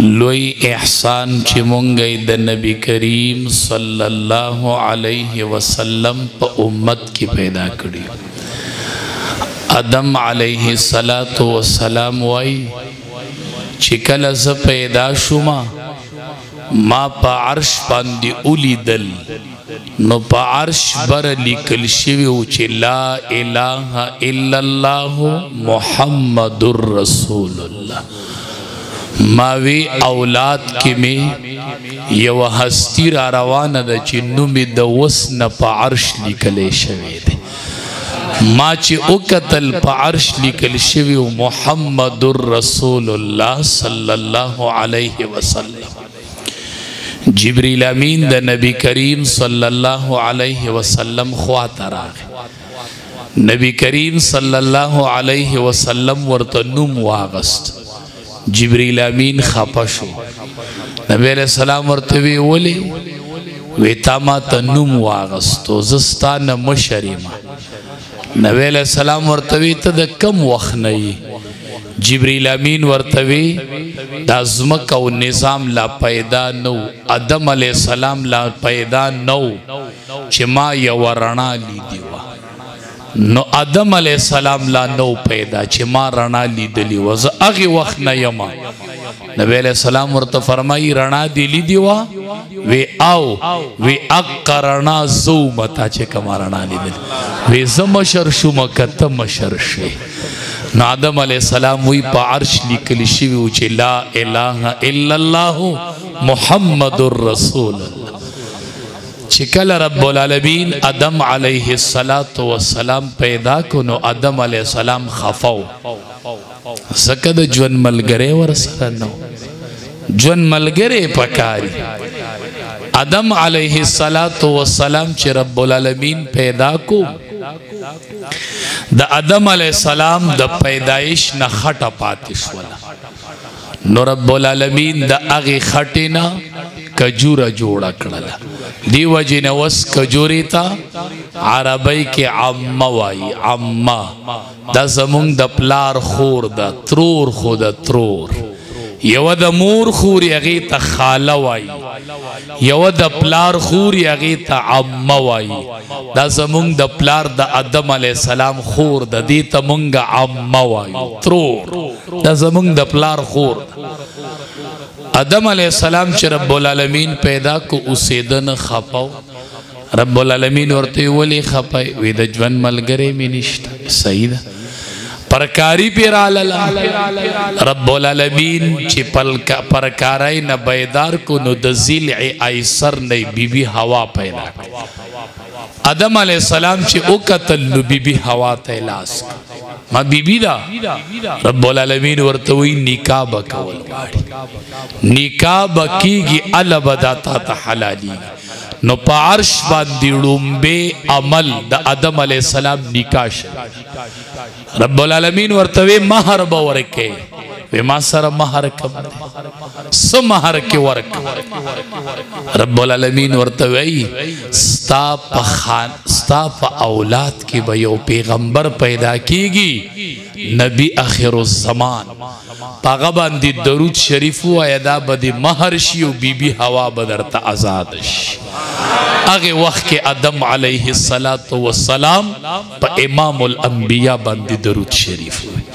لوی احسان چې مونږ د نبی کریم صلی الله علیه وسلم په امت کې پیدا کړی ادم علیه الصلاۃ والسلام وای چې کله زه پیدا شوم ما په عرش باندې ولیدل نو په عرش بر لیکل شوی و چې لا اله الا الله محمد رسول الله ما وی اولاد کې می یو هستی را روانه ده چې نوم د وس نه په عرش لیکل شوی دی ما چې وکتل په عرش لیکل شوی محمد رسول الله صلی الله علیه وسلم جبرئیل امین د نبی کریم صلی الله علیه وسلم خوا تراغ نبی کریم صلی الله علیه وسلم ورته نوم واغست جبريل امين خپه شو نبی علیہ السلام ورته وی ولی وی تا ما ته نوم واغستو زستا نه مشریم نبی علیہ السلام ورته وی ته د کم وخت نه جبريل امين ورته وی د ازمک او نظام لا پیدا نو ادم علیہ السلام لا پیدا نو چې ما یو رڼا لیدی و نو ادم علی السلام لا نو پیدا چې ما رڼا لیدلی و زه هغه وخت نه یم نبی علی السلام ورته فرمایي رڼا دی لیدی و وی او وی اقرنا زو متا چې کما رڼا لیدل وی زم شر شو مکته مشر شي نو آدم علی السلام وی په عرش لیکل شي و چې لا اله الا الله محمد رسول الله چی کله رب العالمین ادم علیه السلام پیدا کو نو ادم علیه السلام خفه و ځکه د ژوند ملګری ورسره نه ژوند ملګری پکاري ادم علیه السلام چې رب العالمین پیدا کو د ادم علیه السلام د پیدایش نه خټه پاتې شوله نو رب العالمین د هغې خټې نه کجوره جوړه کړله دی وجې نه اوس کجورې ته عربۍ کې عمه وایي عمه دا زمونږ د پلار خور ده ترور خو ده ترور یو د مور خور یغی ته خاله وای یو د پلار خور یغی ته عمه وای دا زمونږ د پلار د ادم علی السلام خور د دې ته مونږه عمه وای ترور دا زمونږ د پلار خور ادم علی السلام چې رب العالمین پیدا کو اوسیدن خپاو رب العالمین ورته ولی خپای وې د ژوند ملګری مې نشته صحیح ده پرکاری پیر آلل رب العالمین چی پرکاری نا بیدار کو نو د زیل ایسر نی بی بی هوا پیدا آدم علیہ السلام چی او قتل نو بی بی هوا تیلاس ما بیبی دا رب العالمین ورته وی نکاح بکول غواړي نکاح بکیږي الله بدا تا ته حلالي نو په عرش باندې ړومبه عمل د ادم علی السلام نکاح رب العالمین ورته مہر به ورکه وی ما سره مہر کم دی سو مہر کی ورک رب العالمین ورته وی ستا په خان ستا په اولاد کې به یو پیغمبر پیدا کیږي نبی اخر الزمان پاغه باندې درود شریف و ادا بده مہر شی او بیبي بی هوا بدرته آزاد شي هغه وخت کې ادم علیه السلام په امام الانبیاء باندې درود شریف وی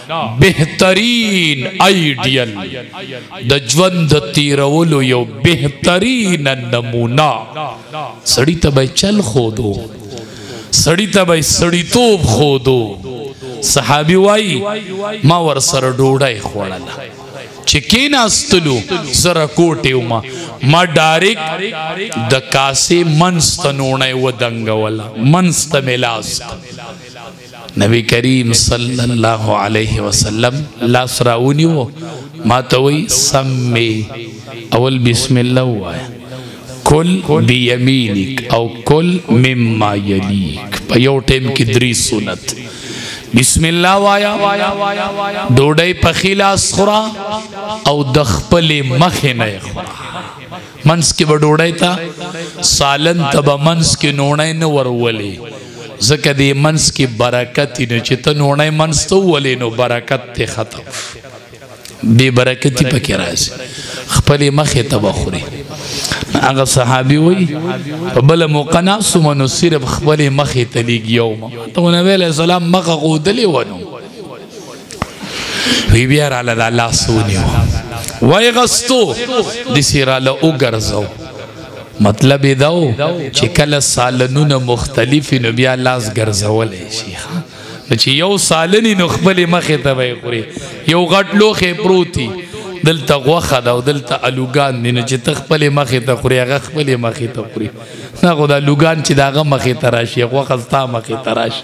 بهترین ایډیل د ژوند تیرولو یو بهترین نمونه سړی ته به چل خودو سړی ته به سړی توپ خودو صحابي وای ما ور سره ډوډۍ خوړله چې کیناستلو زره کوټه وما ما ډایرک د کاسې منستنونه و دنګولا منست ملاست نبی کریم صلی الله علیه وسلم لاس راونیو ما ته وی سمې اول بسم الله وای کل بیمینک او کل مما یلیک په یو ټیم کې درې سنت بسم الله وایا ډوډۍ په خلاص خورا او د خپل مخ نه خورا منس کې وډوړای تا سالن تب منس کې نوړای نه ورولې زکه دې منس کې برکت نه چې ته نوړای منس ته ولې نو برکت ته ختم بے برکتی پکې راځي خپل مخه ته بخوري هغه صحابي وي په بل موقع ناس منو صرف خپل مخه ته لګي یوم ته نبی له سلام مخه غودلې ونه وی بیا را لدا الله سونیو وای غستو د سیرا له وګرځو مطلب دا و چې کله سالنونه مختلف نو بیا لاس ګرځول شي چې یو سالنی نو خپل مخې ته وي خوري یو غټ لوخه پروتي دلته غوخه دا دلته الوګان نه چې تخپل مخې ته خوري هغه خپل مخې ته خوري نه خو دا لوګان چې داغه مخې ته راشي غوښه ستا مخې ته راشي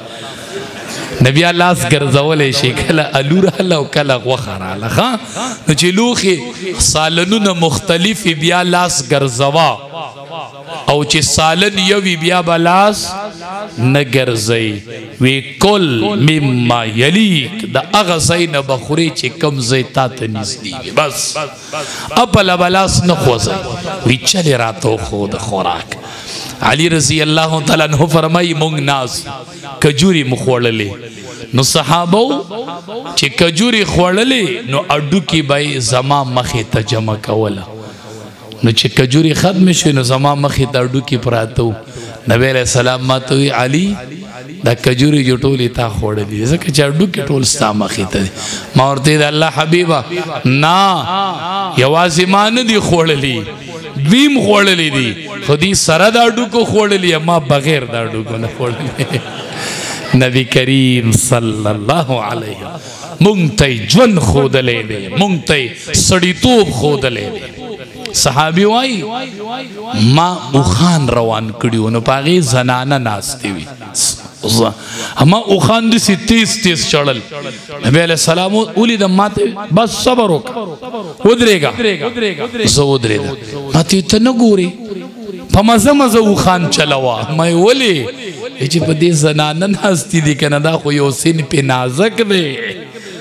د بیا لاس ګرځولې شي کله الو رااله او کله غوخه رااله ها نو چې لوخي سالنونه مختلف بیا لاس ګرځوا او چې سالن یوي بیا بلاس نه ګرځي وی کل مما یلیک د اغه زین بخوري چې کم زیتا ته نږدې بس اپلا بلاس نه خوځي وی چل راتو خو د خوراک علی رضی الله تعالی عنہ فرمای مونږ ناز کجوري مخوړلې نو صحابه چې کجوري خوړلې نو اډو کې بای زما مخه ته جمع کوله نو چې کجوري ختم شي نو زما مخه ته اډو کې پراتو نبی علیہ السلام ماته علی دا کجوري جو ټولي تا خوړلې ځکه چې اډو کې ټول ستا مخې ته ما ورته د الله حبيبا نا یوازې ما نه دي خوړلې دویم خوړلې دي خو دې سره دا اډو کو خوړلې ما بغیر دا اډو کو نه خوړلې نبی کریم صلی الله علیه مونږ ته ژوند خودلې دي مونږ ته سړیتوب خودلې دي صحابي وای ما اوخان روان کړیو نو پاغي زنانه ناشته وي ما اوخان د سي تیز تیز چړل نبی علیہ السلام اولی د ماته بس صبر وک ودرېګا زه ودرېدا ماته ته نه ګوري په مزه مزه اوخان چلوا مې ولي چې په دې زنانه ناشتي دي کنه دا خو یو سین په نازک دی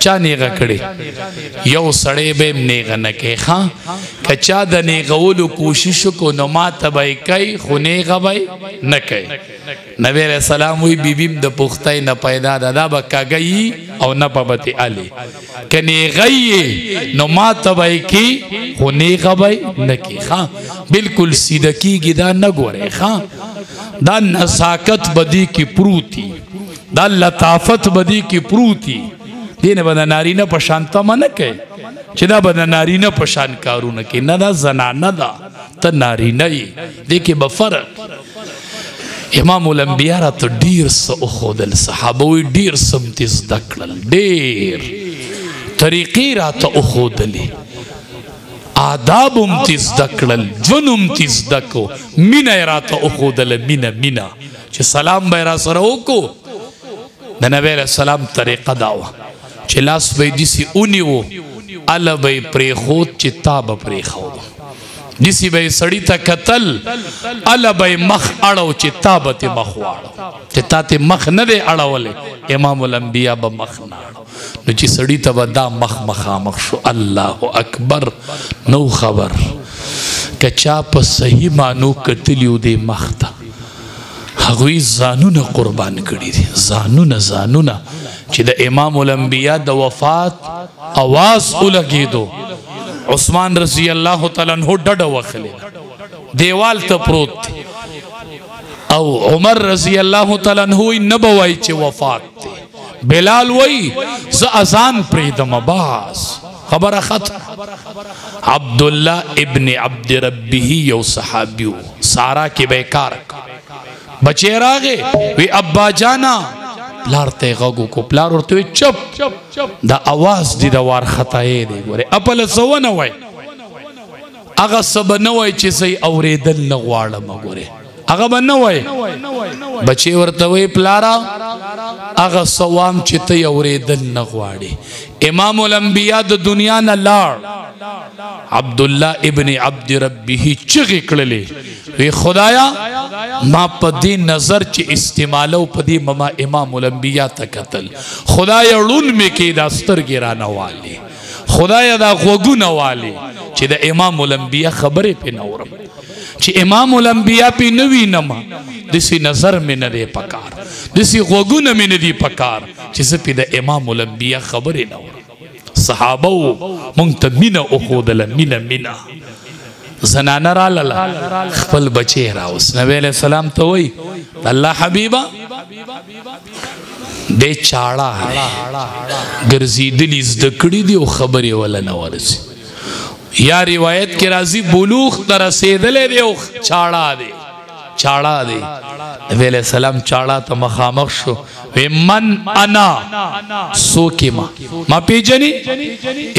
چا نیغه کړي یو سړی به نیغه نه کوي ها کچا د نیغولو کوشش کو نو ما تبای کوي خو نیغه وای نه کوي نبی علیہ السلام وی بیبیم د پختای نه پیدا ده دا به کاګی او نه پبتی علی کني غي نو ما تبای کی خو نیغه وای نه کوي ها بالکل سیده کیږي دا نه ګوره ها دا نساکت بدی کی پروتي دا لطافت بدی کې پروتي دینه بد نارینه په شان ته منه کوي چې دا بد نارینه په شان کارونه کوي نه دا زنانه ده ته نارینه یې دې کې به فرق امام الانبیاء را ته ډیر څه وښودل صحابه وی ډیر څه امتیز زده کړل ډیر طریقې را ته وښودلې آداب امتیز زده کړل ژوند امتیز زده کو مینه یې را ته وښودله مینه مینه چې سلام به را سره وکړو د نبی علیہ السلام طریقه دا و چې لاس به یې داسې ونیو هله به یې پرېښود چې تا به پرېښود دسی به سړی ته قتل ال به مخ اړو چې تا به ته مخ واړو چې تا ته مخ نه دی اړولې امام الانبیا به مخ نه اړو نو چې سړی ته به دا مخ مخامخ شو الله اکبر نو خبر که چا په صحیح معنو کتلی و دې مخ ته هغوی ځانونه قربان کړي دي ځانونه ځانونه چې د امام الانبیا د وفات اواز ولګېدو عثمان رضی الله تعالی عنہ ډډه وخلی دیوال ته پروت او عمر رضی الله تعالی عنہ نه بوای چې وفات دی بلال وای ز اذان پریدم باس خبره خط عبد الله ابن عبد ربه یو صحابیو سارا کې به کار بچی راغې وی ابا جانا پلار ته غوګو کو پلار ورته چپ دا आवाज دی دا وار خطای دی ګوره خپل سونه وای هغه سبنه وای چې سي اوریدل نه غواړم ګوره هغه باندې وای بچي ورته وی پلارا هغه سوام چې ته اوریدل نه غواړي امام الانبیاء د دنیا نه لاړ عبد الله ابن عبد ربه چغې کړلې وی خدایا ما په دې نظر چې استعمالو په دې مما امام الانبیاء ته قتل خدای ړون می کې دا سترګې را نه والي خدای دا غوګونه والي چې د امام الانبیاء خبرې په نورم چې امام الانبیاء پی نه وینم دسی نظر مې نه دی پکار دسی غوګونه مې نه دی پکار چې زه پی د امام الانبیاء خبرې نه وم صحابه وو مونږ ته مینه وښودله مینه مینه زنانه رالاله خپل بچی راوس نبی علیہ السلام ته وای الله حبیبا د چاړه ګرځیدلی زده کړی دی او خبرې ولا نه ورسي یا روایت کې راځي بلوغ ته رسیدلې دی او چاړه دی چاړه دی نبی علیہ السلام چاړه ته مخامخ شو وی من انا سوکی ما ما پیجنی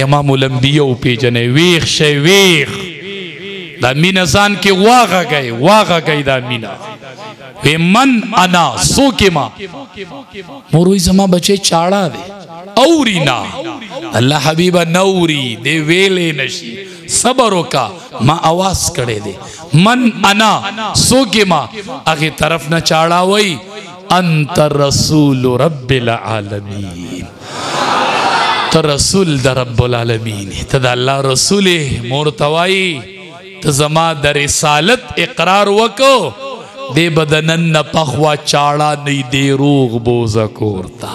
امام الانبیاء پیجنی ویخ شی ویخ دا مینا ځان کې واغه گئی واغه گئی دا مینا وی من انا سوکی ما مروی زما بچی چاړه دی اوری نا الله حبیب نوری دی ویلې نشي صبر وکا ما आवाज کړي دي من انا سوګي ما هغه طرف نه چاړه وای انت رسول رب العالمین ته رسول د رب العالمین ته د الله رسول مور توای ته زما د رسالت اقرار وکو دی بدنن نه پخوا چاړه نه دی روغ بوزا کورتا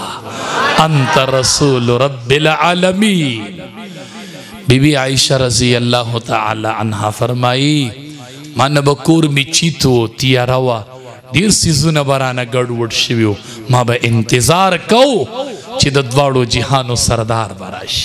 انت رسول رب العالمین بی بی عائشہ رضی اللہ تعالی عنہ فرمائی من بکور می چیتو تیاروا ډیر سیزونه برانه ګډ وډ شویو ما به انتظار کو چې د دواړو جهانو سردار براشي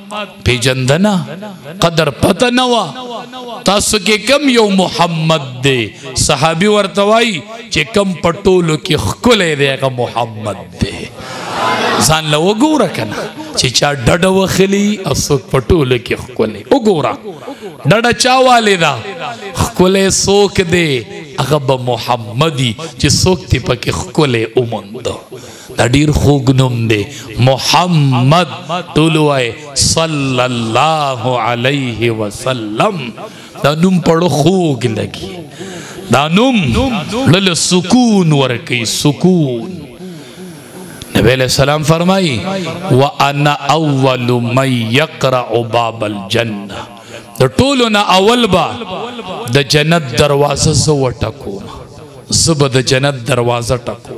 پیجندنا قدر پته نه وا تاسو کې کم یو محمد دی صحابي ورته وای چې کم پټولو کې خکلې دی هغه محمد دی ځان له وګوره کنه چې چا ډډه وخلی او څوک پټولو کې خکلې وګوره ډډه چا والي دا خکلې څوک دی هغه به محمدي چې څوک تی پکې خکلې اومندو دا ډیر خوږ نوم دی محمد ټول وای صلی الله علیه وسلم دا نوم پړو خوږ لګي دا نوم لل سکون ورکی سکون نبی علیہ السلام فرمائی وانا اول من یقرع باب الجنہ د ټولو نه اول با د جنت دروازه زو ټکو زب د جنت دروازه ټکو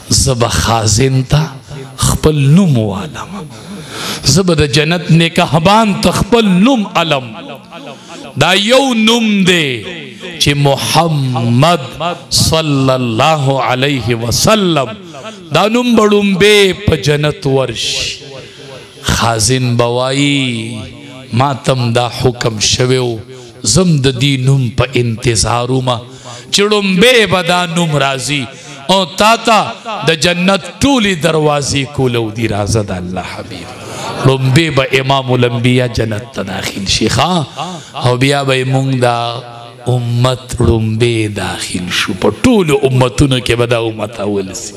زب خازن تا خپل نوم والم زب د جنت نکهبان تا خپل نوم علم دا یو نوم دی چې محمد صلی الله علیه وسلم دا نوم بړوم به په جنت ورش خازن بوای ما تم دا حکم شویو زم د دې نوم په انتظار وم چې ړومبی به دا نوم راځي او تا ته د جنت ټولې دروازې کولو دي راځه د الله حبیب ړومبی به امام الانبیا جنت ته داخل شي او بیا به مونږ دا امت ړومبی داخل شو په ټولو امتونو کې به دا امت اول سي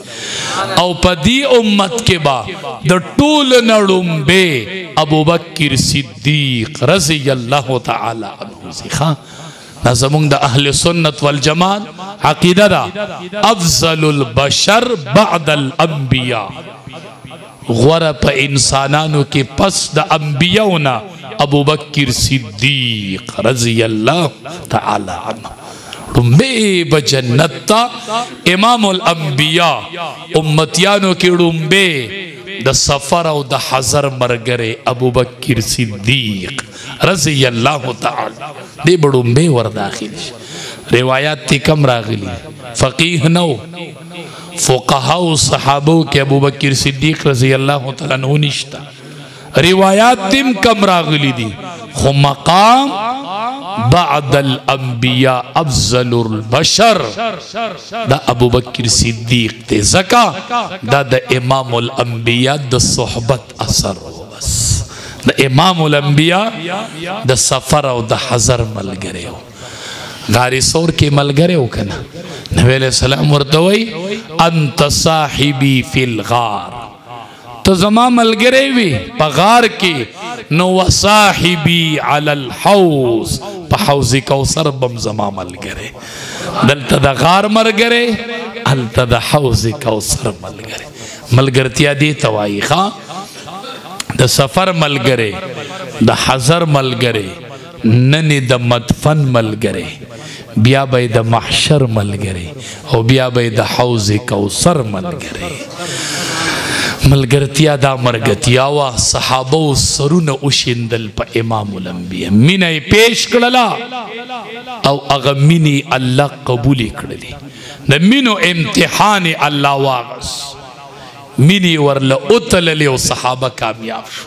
او په دې امت کې به د ټولو نه ړومبی ابوبکر صدیق صدیق رضی الله تعالی عنه زخه دا زمونږ د اهل سنت والجماعت عقیده دا افضل البشر بعد الانبیاء غره په انسانانو کې پس د انبیاونه ابوبکر صدیق رضی الله تعالی عنه ډومبه به جنت تا امام الانبیاء امتیانو کې ډومبه د سفر او د حضر مرګره ابوبکر صدیق رضی الله تعالی دې بډومبه ور داخل روایت تی کم راغلی فقیه نو فقها او صحابه کې ابوبکر صدیق رضی الله تعالی عنہ نشتا روایات تیم کم راغلی دی خو مقام بعد الانبیاء افضل البشر دا ابو بکر صدیق تے زکا دا دا امام الانبیاء دا صحبت اثر ہو بس دا امام الانبیاء دا سفر او دا حضر مل گرے ہو غاری سور کے مل گرے ہو کنا نبی علیہ السلام ورتوئی انت صاحبی فی الغار ته زما ملګری وي په غار کې نو وصاحبي علی الحوض په حوض کوثر بم زما ملګری دلته د غار ملګری الته د حوض کوثر ملګری ملګرتیا دی توایخه د سفر ملګری د حضر ملګری نن یې د مدفن ملګری، بیا به یې د محشر ملګری او بیا به یې د حوض کوثر ملګری ملګرتیا دا مرګتیا وا صحابه او سرونه وشیندل په امام الانبیاء مینه پیش کړلا او هغه مینه الله قبول کړلې د مینو امتحان الله واغس مینه ورله اوتللې او صحابه کامیاب شو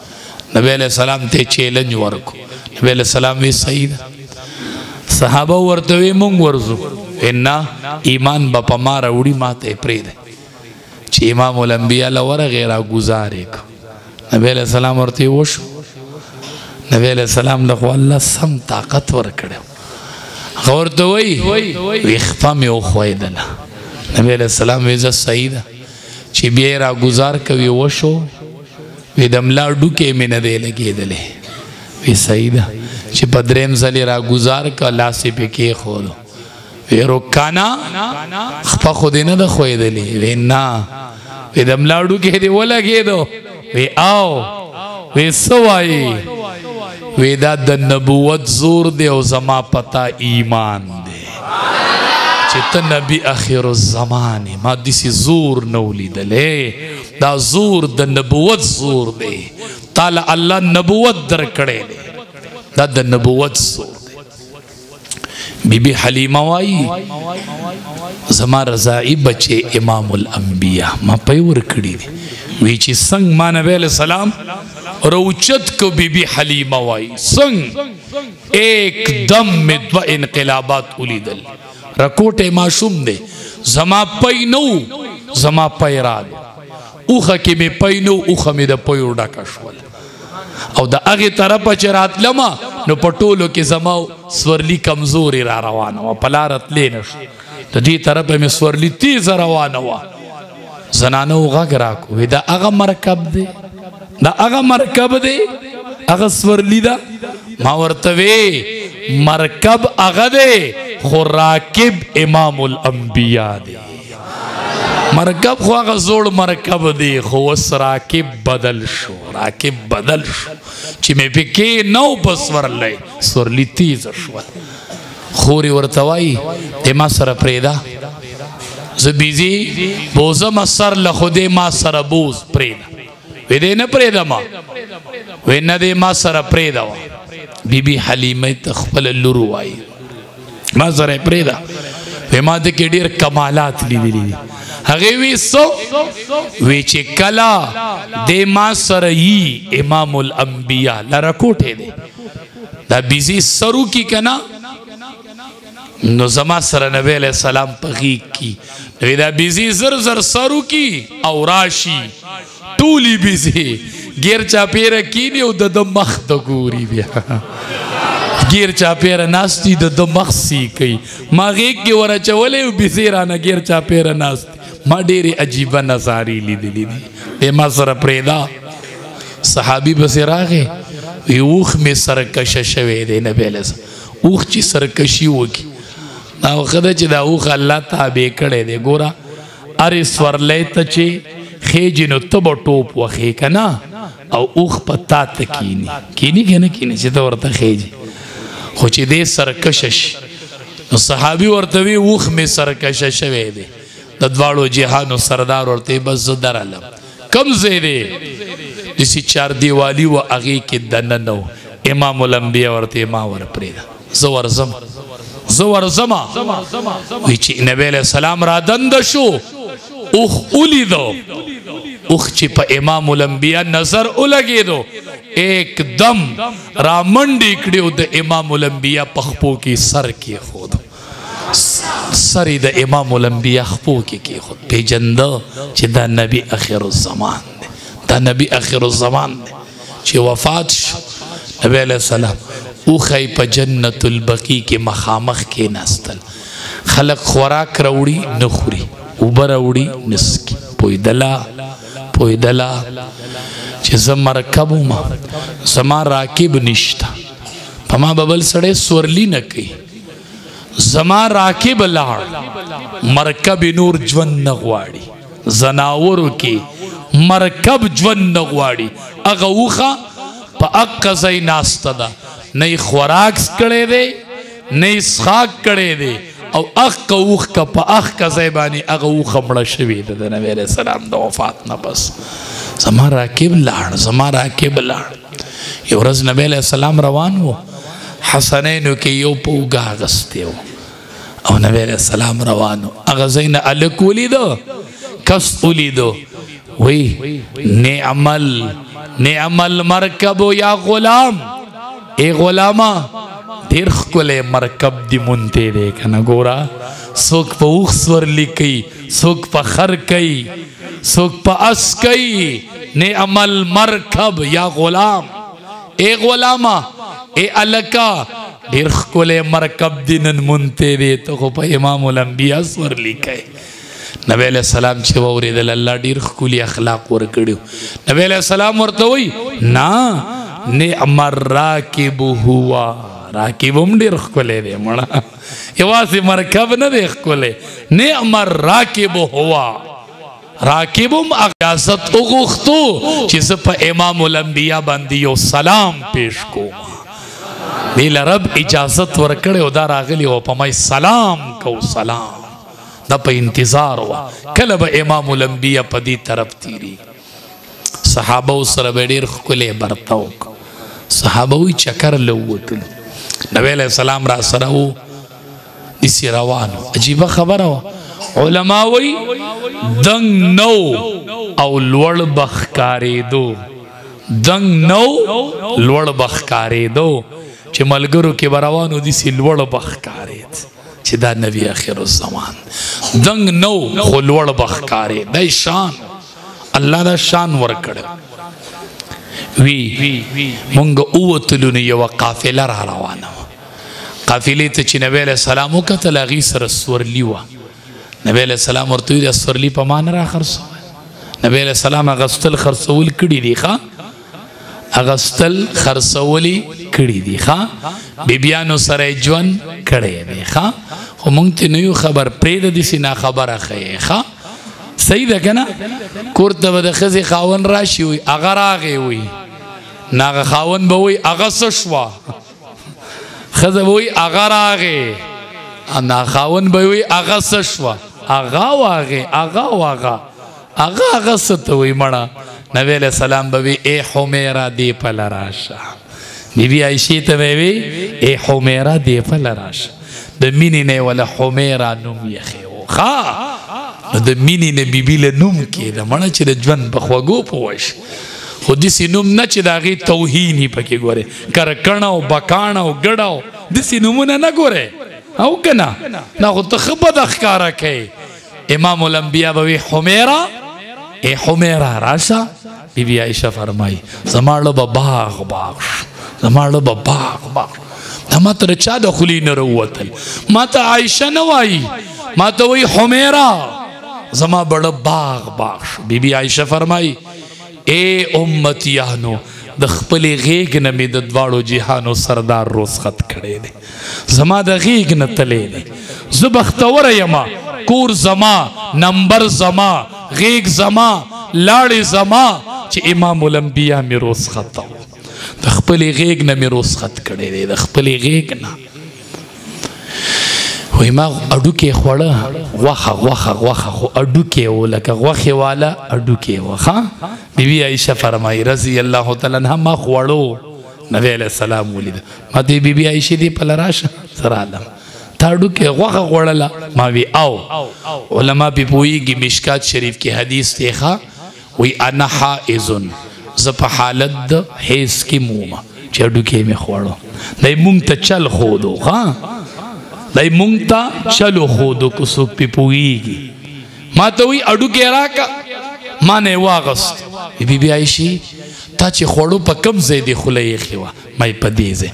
نبی علیہ السلام ته چیلنج ورکو نبی علیہ السلام وی صحیح ده صحابه ورته وی مونږ ورزو ان ایمان به پما راوړي ماته پرې ده چې امام الانبیاء لور غیر گزارې نبی علیہ السلام ورته وشو نبی علیہ السلام له الله سم طاقت ورکړو غور ته وی وی خفه مې وخویدله نبی علیہ السلام وی زه صحیح ده چې بیا را گزار کوي وشو وی د ملا ډوکې مې نه دی لګېدلی وی صحیح ده چې په دریم ځل یې راګوزار کړه لاس یې پې کېښولو وی رکانا خپه خو دې نه ده ښویېدلې وی نه وی د ملا ډوکې دې ولګېدو وی او وی څه وایي وی دا د نبوت زور دی او زما پتا ایمان دی چې ته نبی اخر الزمان ما داسې زور نه ولیدلی دا زور د نبوت زور دی تعالی الله نبوت درکړی دی دا د نبوت زور دی بی بی حلیمه وای زما رضائی بچه امام الانبیاء ما پی ورکړی دی وی چې څنګه ما نبی علیہ السلام روچت کو بی بی حلیمه وای څنګه ایک دم می دو انقلابات ولیدل رکوټه ماشوم دی زما پي نو زما پي رال اوخه کې مې پي نو اوخه مې د پيو ډکه شول او د هغه طرف چې راتلم نو په ټولو کې زما سورلی کمزوري را روانه و پلارت لینش د دې طرف مې سورلی تیز روانه و زنانو غږ راکو وی دا هغه مرکب دی دا هغه مرکب دی هغه سورلی دا ما ورته وی مرکب هغه دی خو راکب امام الانبیاء دی مرکب خو هغه زوړ مرکب دی خو اوس راکب بدل شو راکب بدل شو چې مې پکې نو پسورلې سورلی تیز شو خوري ورته وای ته ما سره پرېدا زه بيزي بوزه ما سر له خوده ما سره بوز پرېدا وې دې نه پرېدا ما وې نه دې ما سره پرېدا وا بي بي حليمه ته خپل لور وای ما سره پرېدا وې ما دې کې ډېر کمالات لیدلې دي هغه وی سو وی چې کلا د ما سره یي امام الانبیاء لره کوټه دي دا بیزی سرو کی کنا نو زما سره نبی علیہ السلام په غیږ کی نو دا بیزی زر زر سرو کی او راشی ټولی بیزی غیر چا پیره کینی او د مخ د ګوري بیا غیر چا پیره ناشتی د مخ سی کوي ما غیږ کې ورچولې او بیزی رانه غیر چا پیره ناشت ما ډېرې عجیبه نظارې لیدلې دي دی ما سره پرېږده صحابي پسې راغی وی اوښ مې سرکشه شوی دی نبی علیه اوښ چې سرکشي وکړي دا وخت ده چې دا اوښ الله تابع کړی دی ګوره هرې سورلی ته چې خېجي نو ته به ټوپ وخې که نه او اوښ په تا ته کینی کینی که نه کینی چې ته ورته خېجي خو چې دی سرکشه شي نو صحابي ورته وی وخ می سرکشه شوی دی د دواړو جهانو سردار ورته بس زه درالم کم ځای دی دسی چار دیوالی و هغې کې دننه نو امام الانبیا ورته ما ورپرېږده زه ورځم زه ورځم وی چې نبی علیه السلام را دنده شو اوخ ولیدو اوخ چې په امام الانبیا نظر ولګېدو एकदम را منډې کړې او د امام الانبیا په خپو کې سر کېښود سر یې د امام الانبیا خپو کې کېښود پېژنده چې دا نبی اخر الزمان دی دا نبی اخر الزمان دی چې وفات شو نبی علیه السلام اوخی په جنت البقی کې مخامخ کې ناستل خلق خوراک راوړي نه خوري اوبه راوړي نسکي پویدله پویدلا چې زه مرکب ما زما راکب نشته په ما ببل سړی سورلی نه کوي زما راکب لاړ مرکب نور ژوند نه غواړي زناورو کې مرکب ژوند نه غواړي هغه وخه په اقا ځای ناسته ده نه خوراک کړی دی نه اسخاک کړی دی او اخ که اوخ که په اخ که ځای باندې هغه اوښه مړه شوې ده د نبی علیه السلام د وفات نه پس زما راکب لاړ زما راکب لاړ یو ورځ نبی علیه السلام روان و حسنینو کې یو په اوږه اغستی و او نبی علیه السلام روان و هغه ځای نه هلک ولیده کس ولیده وی نعمل نعمل مرکب یا غلام ای غلامه ډیر ښکلی مرکب دی مونته دی کنه ګورا څوک په اوخ سور لیکي څوک په خر کوي څوک په اس کوي نه عمل مرکب یا غلام ای غلامه ای الکا ډیر ښکلی مرکب دی نن مونته دی ته خو په امام الانبیاء سور لیکي نبی علیہ السلام چې ووریدل الله ډیر خولي اخلاق ورکړو نبی علیہ السلام ورته وی نا نعم الراکب هوا راکب هم ډیر خولي دی مړه یوازې مرکب نه دی خولي نعم الراکب هوا راکب هم اجازت وغوښتو چې زه په امام الانبیا باندې یو سلام پیش کوم دی لرب اجازت ورکړې او دا راغلی او په مې سلام کو سلام دا په انتظار و کله به امام الانبیاء په دې طرف تیری صحابه سره به ډیر خلې برتاو صحابه وی چکر لوتل نبی علیہ السلام را سره وو دسی روان عجیب خبره و علما وی دنګ نو او لوړ بخکارې دو دنګ نو لوړ بخکارې دو چې ملګرو کې روانو دسی لوړ بخکارې چې دا نبی اخر الزمان دنګ نو خو لوړ بخکارې د شان الله دا شان ورکړ وی مونږ اوتلو نه یو قافله را روانه قافلې ته چې نبی له سلام وکتل هغه سره سورلی و نبی له سلام ورته د سورلی په مان را خرڅ نبی له سلام غستل خرڅول کړي دي ښا اغستل خرڅولي کړي دي ښا بیبيانو سره ژوند کړي دي ښا خو مونږ ته نه یو خبر پرې د دې سینا خبره خې ښا صحیح ده کنه کوړته به د خزي خاون راشي وي اغه راغي وي ناغه خاون به وي اغه سشوا خزه به وي اغه راغي انا خاون به وي اغه سشوا اغه واغه اغه واغه هغه هغه څه ته وایي مړه نبی علیه السلام به وي ای حمیره دې پله راشه بیبي عایشې ته به وي ای حمیره دې پله راشه د مینې نه یې وله حمیره نوم یخې و ښه نو د مینې نه بیبي له نوم کېده مړه چې د ژوند په خوږو پوه شي خو داسې نوم نه چې د هغې توهین یې پکې ګورې کرکڼه او بکاڼه او ګډه او داسې نومونه نه ګورې او که نه دا خو ته ښه بده ښکاره کوې امام الانبیاء بوی حمیرا اے حمیرا راشا بی بی عائشہ فرمائی زما لب باغ باغ زما لب باغ باغ دا ما تر چا د خلی نه وروتل ما ته عائشہ نه وای ما ته وی حمیرا زما بڑ باغ باغ بی بی عائشہ فرمائی ای امتیانو! د خپلې غېږ نه مې د دواړو جهانو سردار روسخت کړی دی. زما د غېږ نه تللی دی. زه بختوره یمه، کور زما، نمبر زما، غېږ زما، لاړې زما چې امام الانبیا مې روسخت و. د خپلې غېږ نه مې روسخت کړی دی، د خپلې غېږ نه. وای ما اډو کې خوړه غوخه غوخه غوخه خو اډو کې و لکه غوخه والا اډو کې وخه بیبي عائشه فرمایي رضی الله تعالی عنها ما خوړو نبی علیہ السلام ولید ما دی بیبي عائشه دی په لراشه سره عالم تاړو کې غوخه غوړله ما وی او علما په پویږي مشکات شریف کې حدیث ته ښه وی انا حائز ز په حالت د حیز کې موما چې ډوکې می خوړو دای مونږ ته چل خودو ها دای مونږ ته چل خودو کو سو په پویږي ما ته وی اډو کې راکا ما نه واغست بی بی عائشی تا چې خوړو په کم ځای دی خلې خوا مې په دې ځای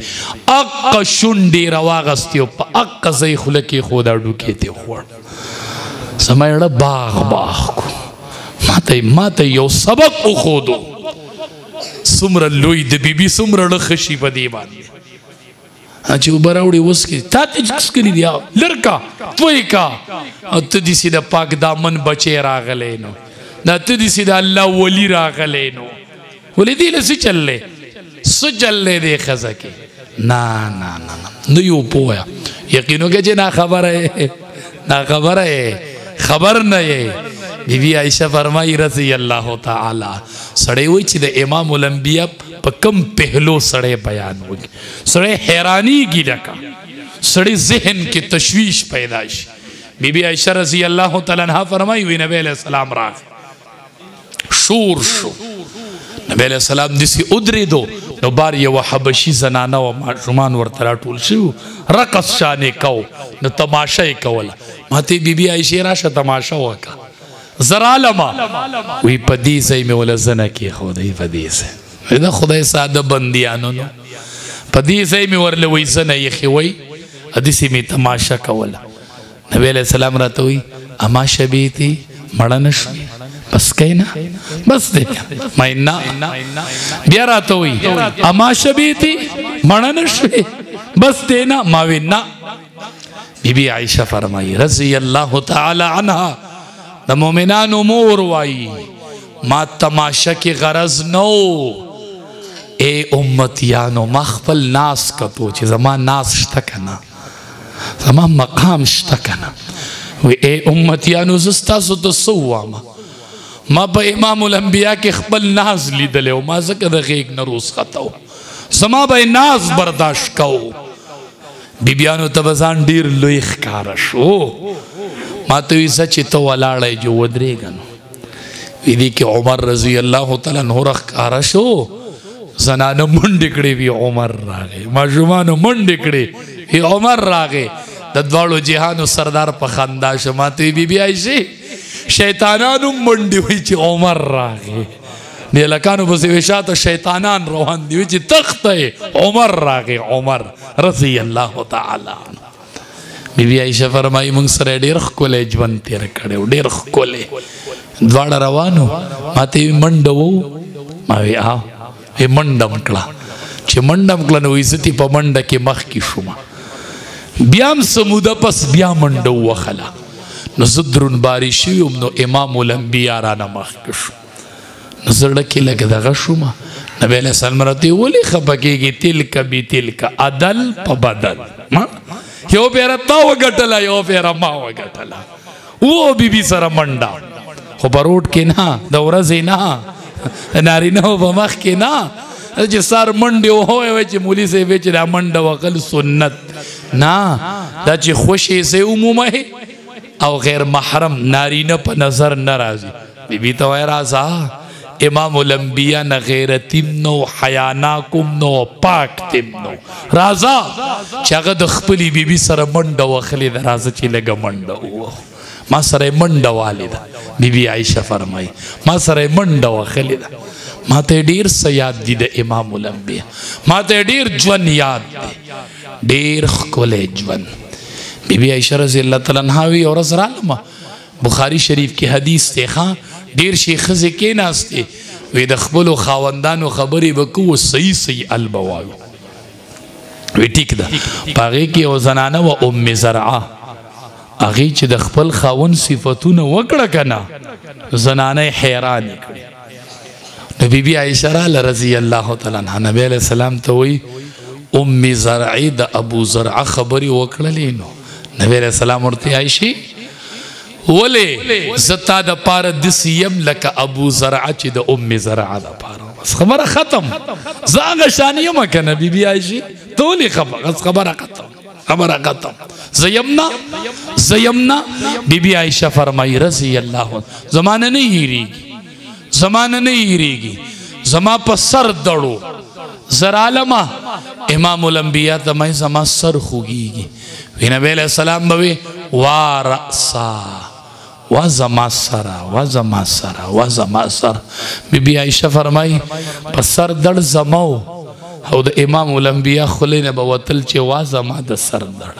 اق شونډې راواغستیو په اق ځای خلې کې خو دا ډوکې ته خوړ زمایړه باغ باغ کو ماته ماته یو سبق او خودو سمره لوی د بیبي سمره لخ شي په دی باندې چې وبراوړي وس کې تا ته جس کړی دی لرکا توي کا او ته دې سي د پاک دامن بچي راغلې نو دا ته دې سي د الله ولي راغلې نو ولې دې لسی چللې سجلې دې خزه کې نه نه نه نه یو پویا یقینو کې چې نه خبره نه خبره خبر نه یې بی بی عائشہ فرمای رضی الله تعالی سړی وای چې د امام الانبیاء په کم پهلو سړی بیان وای سړی حیرانی کی لکه سړی ذهن کې تشویش پیدا شي بی بی عائشہ رضی الله تعالی عنها فرمای وی نبی علیہ السلام راغ شور شو نبی علیہ السلام دسی ادری دو نو بار یو حبشی زنانه و ماشومان ورته راټول شو رقص شانه کو نو تماشه یې کوله ماته بی بی عائشه راشه تماشه وکا زرالما وی پدی زای می ول زنه کی خو دی پدی زای دا خدای ساده بندیانو نو پدی زای می ورل وی زنه یې خوي حدیث می تماشه کوله نبی علیہ السلام راته وی اما شبیتی مړه نشو بس کینا بس دې مینا بیا راته وی اما شبیتی مړه نشو بس دې نه ما وینا بی بی عائشہ فرمایي رضی الله تعالی عنها د مؤمنانو مور وای ما تماشه کې غرض نو اے امتیانو ما خپل ناس کتو چې زما ناس شته کنه زما مقام شته کنه وی اے امتیانو زستا سو ته سوام ما په امام الانبیاء کې خپل ناز لیدل او ما زکه د غیګ نه روز خطاو زما به ناز برداشت کاو بیبیانو ته بزان ډیر لوی ښکار شو ما ته وی سچ ته ولاړې جو ودرېګنو دې کې عمر رضی الله تعالی عنہ راخاره شو زنانه منډې کړې وی عمر راغې ماشومان منډې کړې هی عمر راغې د دواړو جهانو سردار په خندا شماته بی بی عائشہ شیطانانو منډې وی چې عمر راغې د لکانو په وشاته شیطانان روان دی چې تخت عمر راغې عمر رضی الله تعالی عنہ بی بی عائشه فرمایي موږ سره ډیر خکولې ژوند تیر کړو ډیر خکولې دواړه روانو ماته منډه وو ما وی آ هی منډم کړه چې منډم کړه نو عزت په منډه کې مخ کې شوم بیا هم سموده پس بیا منډه وخلا نو زدرون باری شوم نو امام الانبیاء را نه مخ کې شو زړه کې لګ دغه شوم نبی له سلام راته ولي خپکیږي تلک بي تلک عدل په بدل ما یو پیر تا وګټلا یو پیر ما وګټلا و بي بي سره منډه خو بروټ کې نه د ورځې نه ناری نه په مخ کې نه چې سار منډه و هوې وای چې مولي سي وچ را منډه وقل سنت نه دا چې خوشي سي عمومه او غیر محرم نارینه په نظر نه راځي بی بی ته وای راځه امام الانبیاء نه غیرتیم نو حیاناکم نو پاک تیم نو راځه چې هغه د خپلې بی بی سره منډه وخلې ده راځه چې لږه منډه ووخو ما سره منډه والې ده بی بی عائشه فرمایي ما سره منډه وخلې ده ما ته ډیر څه یاد دي د امام الانبیاء ما ته ډیر ژوند یاد دی ډیر خکل ژوند بی بی عائشہ رضی الله تعالی عنها وی اور زرالما بخاری شریف کې حدیث ته ښا ډیر شي خزه کې ناشته وی د خپل خاوندانو خبرې وکوو صحیح صحیح البواو وی ټیک ده پاره کې او زنانه و ام زرعه اغه چې د خپل خاون صفاتونه وکړه کنه زنانه حیران کړي نو بیبي عائشه را رضی الله تعالی عنها نبی علیہ السلام ته وی ام زرع د ابو زرع خبري وکړلې نو نبی علیہ السلام ورته عائشه ولې زتا د پاره د سیم لکه ابو زرع چې د ام زرع د پاره بس خبره ختم زاغه شان یم کنه بیبي عائشه ته ولې خبره ختم خبر ختم زیمنا زیمنا بی بی عائشہ فرمائی رضی اللہ عنہ زمانہ نہیں ہیری زمانہ نہیں ہیری گی زما په سر دړو زر عالمه امام الانبیاء ته مې زما سر خوږیږي وینه ویل سلام بوي وارسا وه زما سره وه زما سره وه زما سره بی بی عائشه فرمای په سر دړ زمو او د امام الانبیاء خلې نه به وتل چې وه زما د سر دړ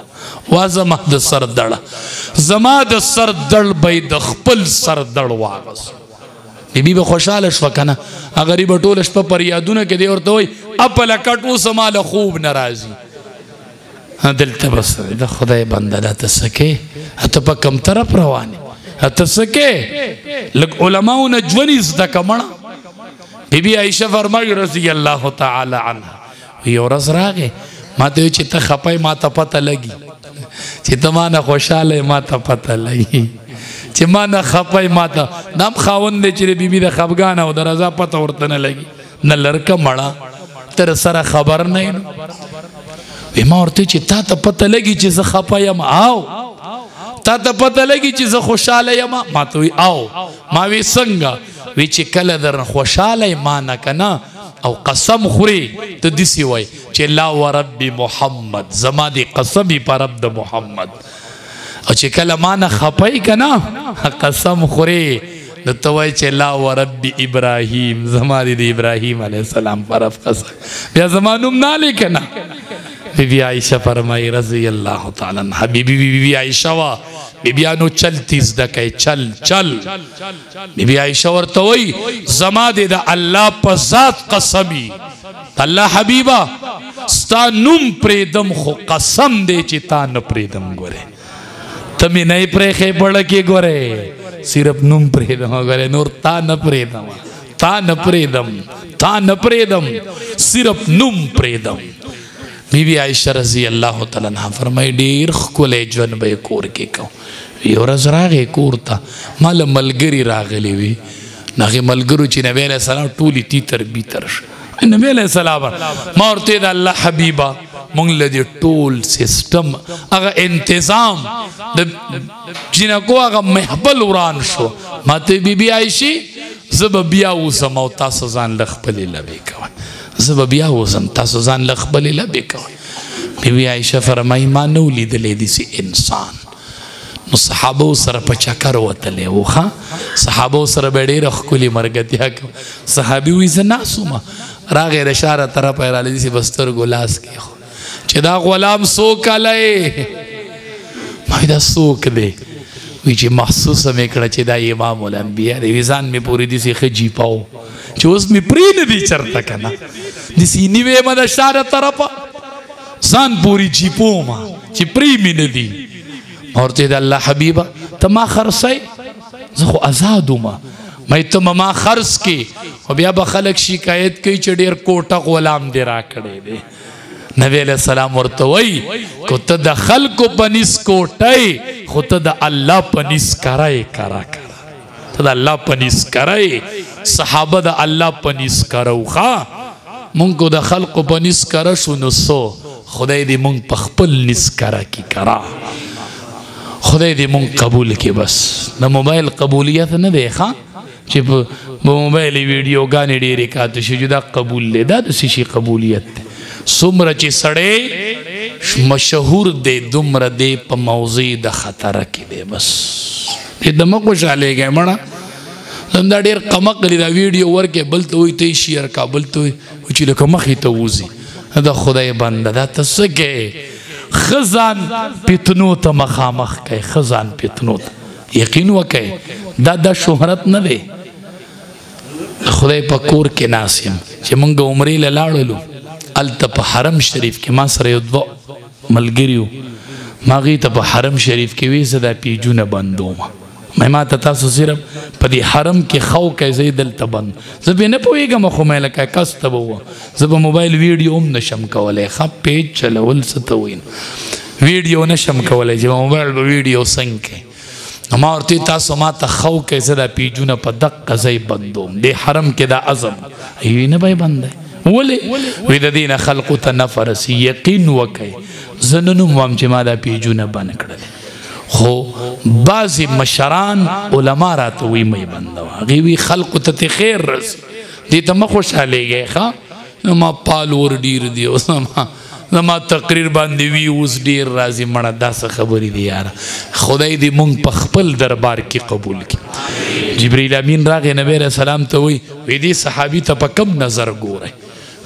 وه زما د سر دړ زما د سر دړ به د خپل سر دړ واغس بی بی به خوشاله شو کنه هغه غریب ټول شپه پر یادونه کې دی ورته وای خپل کټو سماله خوب ناراضي دلته بس د خدای بنده ده ته سکه ته په کم طرف روان ته سکه لګ علماو نه ژوند زده کمنه بیبي عائشه فرمایي رضی الله تعالی عنها یو ورځ راغې ما ته چې ته خپای ما ته پته لګي چې ته ما نه خوشاله ما ته پته لګي چې ما نه خپای ما ته دم خاوند چې بیبي د خفګان او د رضا پته ورته نه لګي نه لرکه مړه تر سره خبر نه یم ما ورته چې تا ته پته لګي چې زه خپه یم او تا ته پته لګي چې زه خوشاله یم ما ته وی او ما وی څنګه وی چې کله در خوشاله ما نه کنه او قسم خوري ته دسی وای چې لا ورب محمد زما دی قسمی پر رب د محمد او چې کله ما نه خپای کنا قسم خوري نو ته وای چې لا ورب ابراهيم زما دي د ابراهيم عليه السلام پر افقص بیا زمانوم نه لیکنا بی بی عائشہ فرمای رضی الله تعالی عنها بی بی بی بی عائشہ وا بی بی انو چلتی زده کوي چل چل بی بی عائشه ورته وای زما دې د الله په ذات قسم وي الله حبیبا ستا نوم پریدم خو قسم دې چې تا نه پریدم ګوره ته مې نه پرې خې بړ کې ګوره صرف نوم پریدم ګوره نور تا نه پریدم تا نه پریدم تا نه پریدم صرف نوم پریدم بی بی عائشہ رضی اللہ تعالی عنہ فرمائی ډیر خکل جون به کور کې کو یو ورځ راغې کور ته ما له ملګري راغلي وي نو هغې ملګرو چې نبی علیه السلام ټولې تیتر بیتر شو نبی علیه السلام ما ورته د الله حبیبه مونږ له دې ټول سیستم هغه انتظام د جنکو هغه محبل وران شو ما ته بی بی عایشی زب بیا وسم او تاسو ځان لخپلې لبې کوئ زب بیا وسم تاسو ځان لخپلې لبې کوئ بی بی عائشه فرمایي ما نو لیدلې دي سي انسان نو صحابه سره په چکر وتلې وخه صحابه سره به ډېر خولي مرګتیا کو صحابي وي زنا سوما راغې د شاره طرف را لدي سي بستر ګلاس کې خو چې دا غلام سو کله ما دا سوک دی وی چې محسوسه مې کړه چې دا امام الانبیاء دی ویزان مې پوری دي سي خجی پاو چې اوس مې پرې نه دی چرته که نه داسې نیوې مه د شاره طرفه ځان پورې جیپو ما چې پرې مې نه دی ما ورته د الله حبیبه ته ما خرڅی زه خو ازاد وم مې ته ما خرڅ کې او بیا به خلک شکایت کوي چې ډېر کوټه غلام دی را کړی دی نبی علیہ السلام ورته وای کو ته د خلکو پنیس کوټای خو ته د الله پنیس کرای کرا کرا ته د الله په نس کره صحابه د الله په نس کره وخا مونږ د خلق په نس کره شو نو سو خدای دې مونږ په خپل نس کره کی کرا خدای دې مونږ قبول کې بس د موبایل قبولیت نه دی ښا چې په موبایل ویډیو غانې ډېرې کاته شي دا قبول دی دا د شي قبولیت دی څومره چې سړی مشهور دی دومره دی په موضوع د خطر کې دی بس دې د مخ خوشاله کې مړه نن دا ډیر قمق لري دا ویډیو ورکه بل ته وي ته شیر کا بل ته وي چې لکه مخې ته ووزي دا خدای بنده دا تاسو کې خزان پتنو ته مخامخ کوي خزان پتنو ته یقین وکړي دا د شهرت نه دی خدای په کور کې ناسیم چې مونږ عمرې له لاړلو الته په حرم شریف کې ما سره یو دوه ملګریو ما غي ته په حرم شریف کې وې زدا پیجونه بندوم مې ما ته تاسو صرف په دې حرم کې خو کې زې دلته بند زه به نه پويګم خو مې لکه کس ته وو زه په موبایل ویډیو هم نشم کولای خپ پیج چلول ستوین ویډیو نشم کولای چې موبایل به ویډیو څنګه نو ما ورته تاسو ما ته خو کې زه دا پیجونه په دقه ځای بندوم د حرم کې دا عزم یوی نه به بند ولی وی د دین خلق ته نفر سی یقین وکي زننو مم چې ما دا پیجونه بند کړل خو بعضی مشران علما راته وی مې بندو غوی خلق ته خیر رس دې ته مخ خوشاله یې ښا زما پالور ډیر دی او زما زما تقریر باندې وی اوس ډیر راضی مړه داسه خبرې دی یاره خدای دې مونږ په خپل دربار کې قبول کړي جبرئیل امین راغی نبی رسول سلام ته وی وې دې صحابي ته په کم نظر ګوره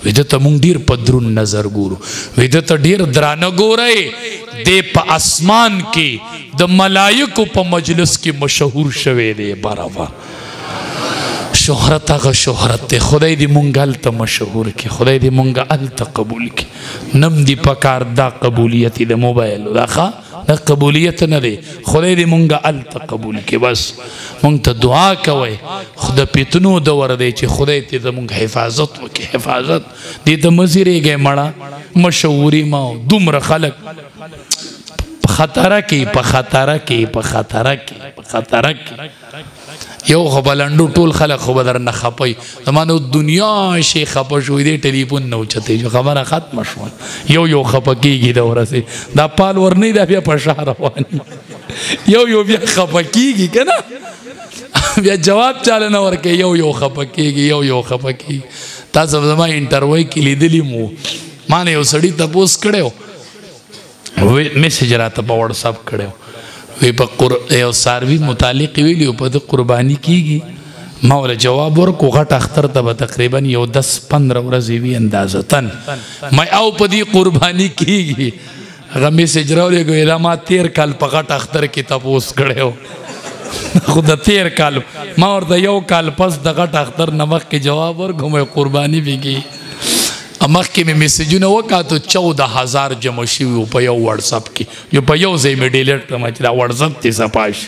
وې دې ته مونږ ډیر په درون نظر ګورو وې دې ته ډیر درانه ګوره دې په اسمان کې د ملائکو په مجلس کې مشهور شوه دې برابر شهرت هغه شهرت دی خدای دې مونږ هلته مشهور کړي خدای دې مونږ هلته قبول کړي نم دې په کار دا قبولیت د موبایل دا ښه دا قبولیت نه دی خدای دې مونږ هلته قبول کړي بس مونږ ته دعا کوئ خدای پیتنو د ور دی چې خدای دې زمونږ حفاظت وکړي حفاظت دې د مزیرېږی مړه مشهوري ما دومره خلک خطر کې په خطر کې په خطر کې په خطر کې یو خبلندو ټول خلک خو بدر نه خپي زمانو دنیا شي خپ شوې دي ټلیفون نو چته جو خبره ختم شو یو یو خپکیږي دا ورسه دا پال ور نه دا بیا په شهر روان یو یو بیا خپکیږي کنه بیا جواب چاله نه ورکه یو یو خپکیږي یو یو خپکیږي تاسو زما انټروای کې لیدلی مو ما نه یو سړی تاسو کړو میسج راته په واتس اپ کړو وی په قر یو ساروی متعلق ویلی په د قرباني کیږي ما ول جواب ورکو غټ اختر ته تقریبا یو 10 15 ورځې وی اندازه تن ما او په دې قرباني کیږي هغه میسج راولې ګو دا ما 13 کال په غټ اختر کې تپوس کړو خو د 13 کال ما ورته یو کال پس د غټ اختر نمک کې جواب ورکوم قرباني بيږي امخ کې مې میسجونه وکاتو 14000 جمع شوی په یو واتس اپ کې یو په یو ځای مې ډیلیټ کړم چې دا واتس اپ ته صفاش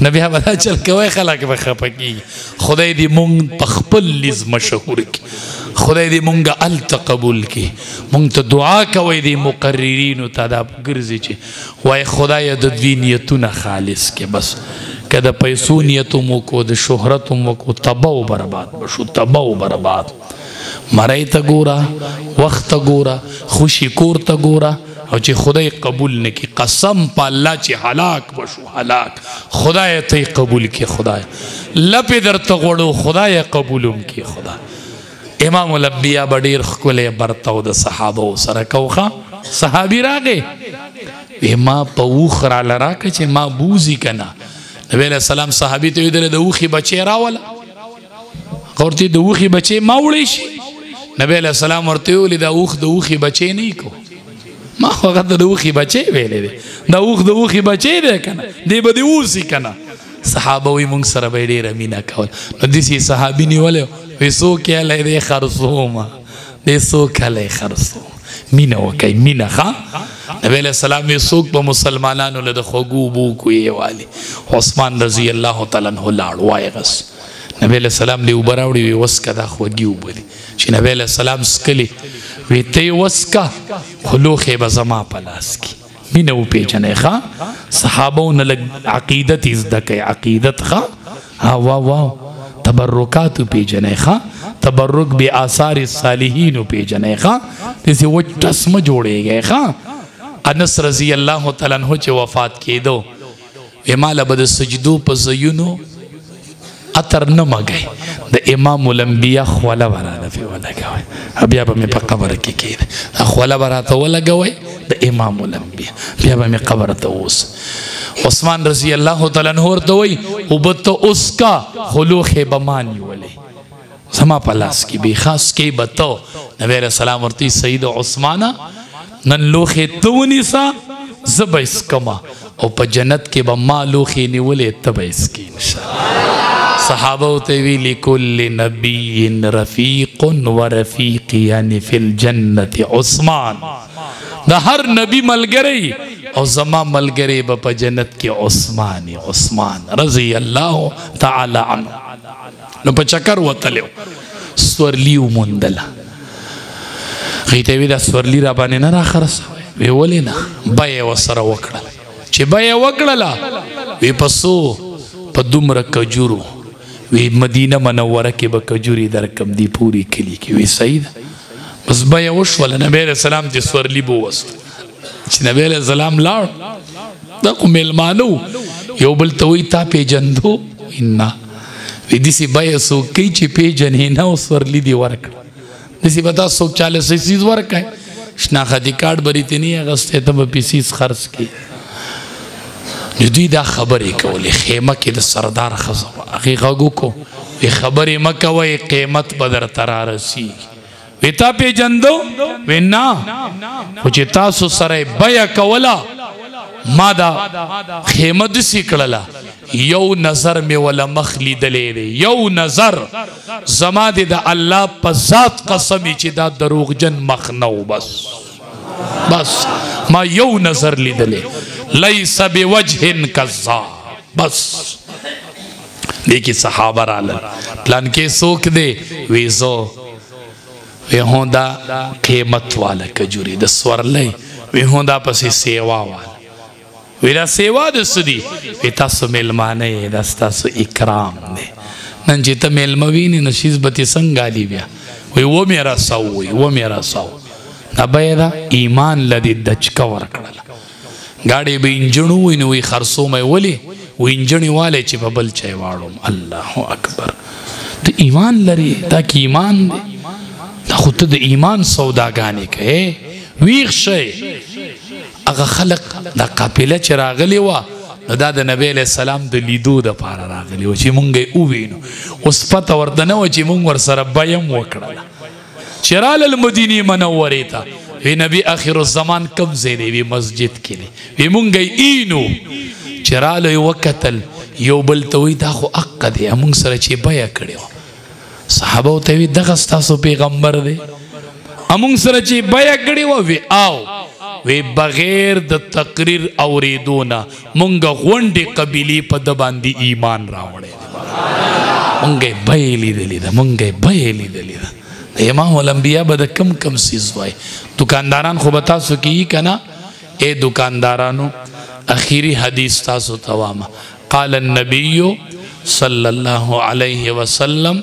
نه بیا ودا چل کوي خلک به خپکی خدای دې مونږ په خپل لز مشهور کی خدای دې مونږه ال تقبل کی مونږ ته دعا کوي دې مقررین ته دا ګرځي چې وای خدای د دې نیتونه خالص کې بس کده پیسو نیتو مو کو د شهرت مو کو تباہ و برباد بشو تباہ و برباد مرۍ ته ګوره وخت ته ګوره خوشي کور ته ګوره او چې خدای قبول نکي قسم په الله چې هلاک بشو هلاک خدای ته قبول کې خدای لپې درته غوړو خدای قبولوم کې خدای امام الانبیاء بډیر خکل برتاو د صحابه سره کوخه صحابي راغې ما په وخ را لرا چې ما بوزي کنه نبی له سلام صحابي ته ویل د وخي بچي راول ورته د وخي بچي ما وړي شي نبی له سلام ورته ولې دا وخ د وخي بچي نه کو ما هغه د وخي بچي ویلې دي دا وخ د وخي بچي دی کنه دی به دی اوسي کنه صحابه وي مونږ سره به ډېر مینا کول نو د سي صحابي نیول وي سو کې له دې خرصوما دې سو کله خرصو مینا وکي مینا ښا نبی له سلام یې سوق په مسلمانانو له خوګو بو کوي والي عثمان رضی الله تعالی عنہ لاړ وای غس نبی له سلام دی وبراوړي وي وسکه دا خوږي وبدي چې نبی له سلام سکلي وي ته وسکه خلوخه به زما په لاس کې مینه و پیژنې ښا صحابو نه لګ عقیدت از دکې عقیدت ښا ها وا وا تبرکات پیژنې ښا تبرک به آثار الصالحین پیژنې ښا دسه و تسمه جوړېږي ښا انس رضی الله تعالی عنہ چې وفات کېدو اماله به د سجدو په زینو اتر نه مګي د امام الانبیاء خوله وراله په ولګوي بیا به مې په قبر کې کېد خوله وراته ولګوي د امام الانبیاء بیا به مې قبر ته اوس عثمان رضی الله تعالی عنہ ورته وي او بت اوس کا خلوخه بمانی ولې زما په لاس کې به خاص کې به تو نبی علیہ السلام ورته سید عثمانه نن لوخه ته ونیسا زب اسکما او په جنت کې به ما لوخه نیولې ته به اسکی ان شاء الله صحابه ته وی لكل نبي رفيق ورفيق يعني في الجنه عثمان د هر نبی ملګری او زما ملګری به په جنت کې عثمان عثمان رضی الله تعالی عنه نو په چکر وتلو سورلی وموندله هغوی ته یې ویل دا سورلی را باندې نه راخرڅه وی ولې نه بیه یې ورسره وکړه چې بیه یې وکړله وی په څو په دومره کجورو وی مدینه منوره کې به کجوري درکم دی پوری کلی کې وی صحیح ده بس بیه وشوله نبی علیه السلام چې سورلی بووست چې نبی علیہ السلام لاړ دا کوم ملمانو یو بل ته وی تا پیجندو ان وی دې سی بای سو کی چې پیجنې نه اوس ورلی دی ورک دې سی بتا سو چاله سیز ورک شناختی کارت بری ته نه غسته ته په پیسیز خرج کی دوی دا خبرې کولې خیمه کې د سردار خزو هغه غوګو کو خبرې مکوې قیمت بدر ترارسی وی تا پیجندو وی نا خو چې تاسو سره بیا کولا ما دا خیمه د سیکړلا یو نظر می ولا مخ لیدلې دی یو نظر زما دی د الله په ذات قسم چې دا دروغجن مخ نو بس بس ما یو نظر لیدلې لیس بوجه کذاب بس دې کې صحابه رااله پلان کې سوک دی ویزو وی هوندا قیمت والا کجوري د سورلې وی هوندا پسې سیوا والا ویلا سیوا د سدي تاسو ملمانه د تاسو اکرام دی نن چې ته ملموي نه نشیز به څنګه علی بیا وی و مې راسو وی و مې راسو نبیدا ایمان لدی دچکا ورکړل ګاډی به انجن ووی نو وی خرڅو مې ولی و انجن والے چې په بل چای واړم الله اکبر ته ایمان لري دا کې ایمان دی دا خو ته د ایمان سوداګانې کوي ویښ شي هغه خلق دا قافله چې راغلی و نو دا د نبی له سلام د لیدو د پاره راغلی و چې مونږ یې ووینو اوس پته ورته نه و چې مونږ ورسره بیم وکړله چې رالل مدینې منورې ته وی نبی اخر الزمان کم ځای دی وی مسجد کې دی وی مونږ اینو چې رالو یې وکتل یو بل ته وی دا خو حق دی مونږ سره چې بیا کړی صحابه ته وی دغه ستاسو پیغمبر دی امونږ سره چې بیا کړی و وی آو وی بغیر د تقریر اوریدونه مونږ غونډې قبیلې په ده باندې ایمان راوړی دی مونږ یې بیې لیدلې ده مونږ یې بیې لیدلې ده د امام الانبیا به د کم کم سیز وای دکانداران خو به تاسو کې که نه ای دکاندارانو اخیری حدیث تاسو ته وامه قال النبی صلی الله علیه وسلم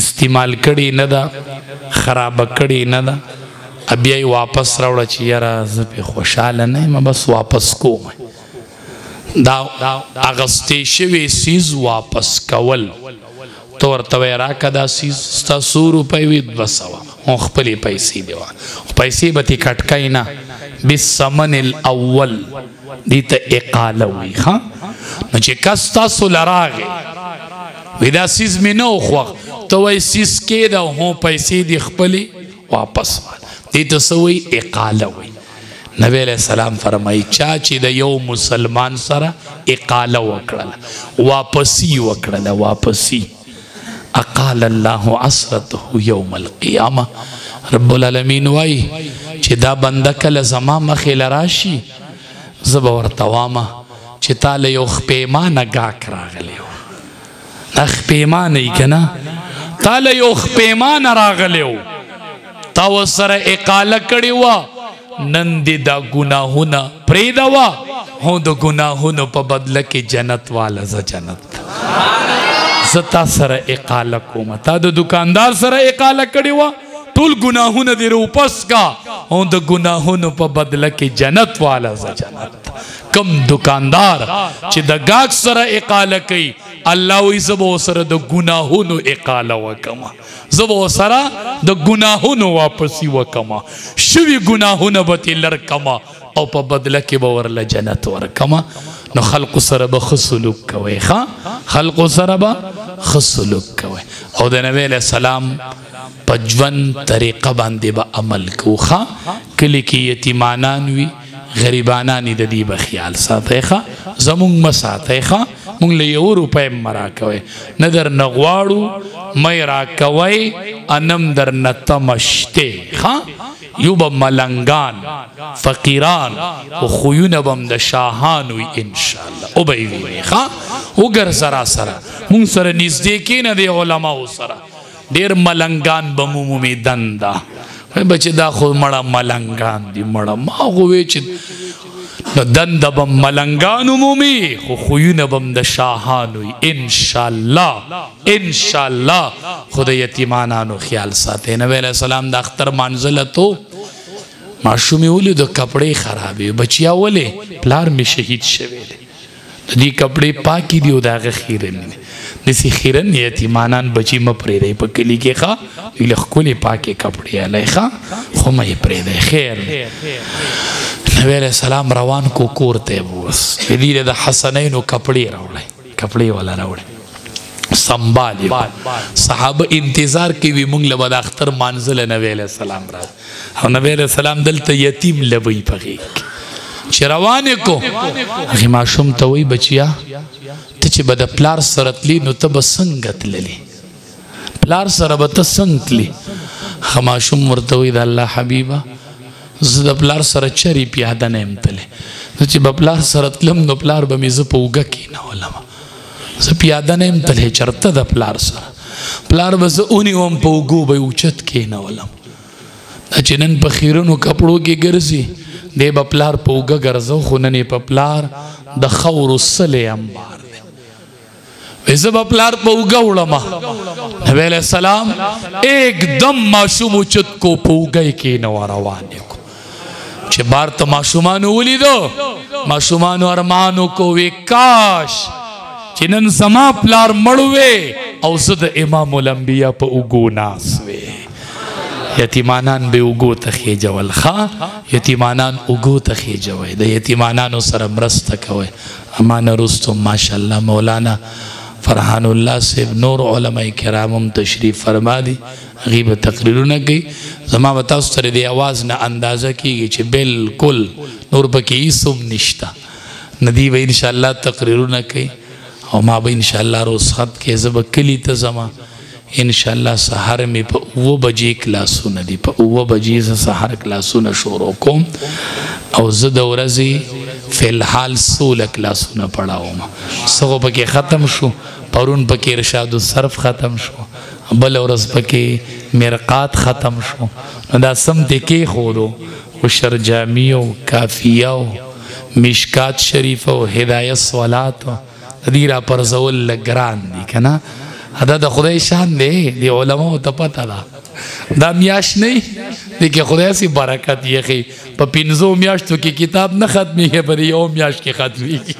استعمال کړي نه ده خراب کړي نه ده بیا یې واپس راوړه چې یاره زه پې خوشحاله نه یم بس واپس کوم دا اغستې شوی سیز واپس کول ته ورته وایې راکه دا سیز ستا څو روپۍ وي دوه سوه او خپلې پیسې به وه پیسې به ترې کټکای نه بالثمن الاول دی ته اقاله وی ها نو چې کس تاسو لراغه وی دا سیز می نو خو ته وای سیز کې دا هو پیسې دی خپلې واپس دی ته سوی اقاله وی نبی علیہ السلام فرمایي چا چې د یو مسلمان سره اقاله وکړه واپسی وکړه واپسی اقال الله عصرته یوم القیامه رب العالمین وای چې دا بنده کله زما مخې لراشي زه به ورته وامه چې تا له یو خپېمانه ګاک راغلی و دا خپېمانه یې که نه تا له یو خپېمانه راغلی و تا وسره اقاله کړی و نن دی دا ګناهونه پریدا و هو د ګناهونو په بدله کې جنت والا ز جنت زتا سره اقاله کوم تا د دکاندار سره اقاله کړی و ټول ګناهونه دی رو پس کا او د ګناهونو په بدله کې جنت والا ز جنت کم دکاندار چې د گاګ سره اقاله کوي الله وي زبو سره د ګناهونو اقاله وکما زه به ورسره د ګناهونو واپسي وکم شوي ګناهونه به ترې لر کم او په بدله کې به ورله جنت ورکم نو خلقو سره به ښه سلوک کوئ ښه خلقو سره به ښه سلوک کوئ او د نبی علیه السلام په ژوند طریقه باندې به عمل کوو ښه کلي کې یتیمانان وي غریبانانی د دې بخیال ساتي ښا زمونږ مساتي ښا مونږ له یو روپې مرا کوي نه در نغواړو مې را کوي انم در نتمشته ښا یو به ملنګان فقیران او خویونه بم د شاهانو ان شاء الله او به وي ښا وګر سرا سرا مونږ سره نږدې کې نه دی علما سره ډیر ملنګان به مو مومي دنده وای بچې دا خو مړه ملنګان دي مړه ما خو وی چې نو دنده به ملنګان مومي خو خویونه به د شاهان وي ان شاء الله ان شاء الله خو د یتیمانانو خیال ساتي نبی علیہ السلام د اختر منزله تو ماشومی ولې د کپړې خرابې بچیا ولې پلار می شهید شوی دی د دې کپڑے پاکي دی او دا غ خیرن دی د سي خیرن یتیمانان بچي م پرې دی په کلی کې ښا ویل خپل پاکي کپڑے علی ښا خو مې پرې دی خیر نبی علیہ السلام روان کو کور ته ووس دې د حسنینو کپڑے راوړل کپڑے ولا راوړل سنبال صحابه انتظار کوي مونږ له بد اختر مانزل نبی علیہ السلام راځي او نبی علیہ السلام دلته یتیم لبی پغیک چې روان کو هغه ماشوم ته وی بچیا ته چې بد پلار سره تلی نو ته بسنګت للی پلار سره به ته څنګه تلی هغه ماشوم ورته وی د الله حبیبا زه د پلار سره چری پیاده نه امتله نو چې په پلار سره تلم نو پلار به مې زه په وګه کې نه ولم زه پیاده نه امتله چرته د پلار سره پلار به زه اونی وم په وګو به اوچت کې نه ولم چې نن په خیرونو کپړو کې ګرځي دی به پلار په اوږه ګرځو خو نن یې په پلار د خاورو سلی امبار دی وی زه به پلار په اوږه وړم نبی علیه السلام ایک دم ماشوم اوچت کو په اوږه یې کېنو روان یې چې بار ته ماشومان ولیدو ماشومان ارمانو کو وکاش چې نن زما پلار مړوي او زه د امام الانبیا په وګو ناس وي یتیمانان به وګو ته خېجول ښا یتیمانان وګو ته خېجوي د یتیمانانو سره مرسته کوي امان رستم ماشاءالله مولانا فرحان الله صاحب نور علما کرامم تشریف فرما دي هغوی به تقریرونه کوي زما به تاسو سره د اواز نه اندازه کیږي چې بالکل نور پکې هیڅ هم نشته ندی به ان شاء الله تقریرونه کوي او ما به ان شاء الله رخصت کې زه به کلی ته ځم ان شاء الله سحر مې په اوه بجې کلاسونه دي په اوه بجې زه سحر کلاسونه شروع کوم او زه د ورځې فلحال سوله کلاسونه پړاوم څه پکې ختم شو پرون پکې ارشاد الصرف ختم شو بله ورځ پکې مرقات ختم شو نو دا سمت یې کېښودو او شرجامي او کافیه او مشکات شریف او هدایه الصلات د دې راپرځول لږ ګران دي که نه دا د خدای شان دی د علماو ته پته ده دا میاشت نه دی کې خدای سي برکت یخي په پنځو میاشتو کې کتاب نه ختمېږي په یو میاشت کې ختمېږي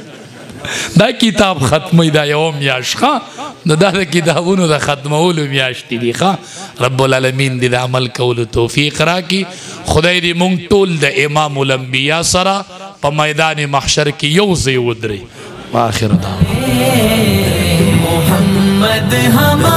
دا کتاب ختمي دا یو میاش ښه نو دا د کتابونو د ختمولو میاش دي دي ښه رب العالمین دې د عمل کولو توفیق راکړي خدای دې مونږ ټول د امام الانبیاء سره په میدان محشر کې یو ځای ودري واخر دا محمد هما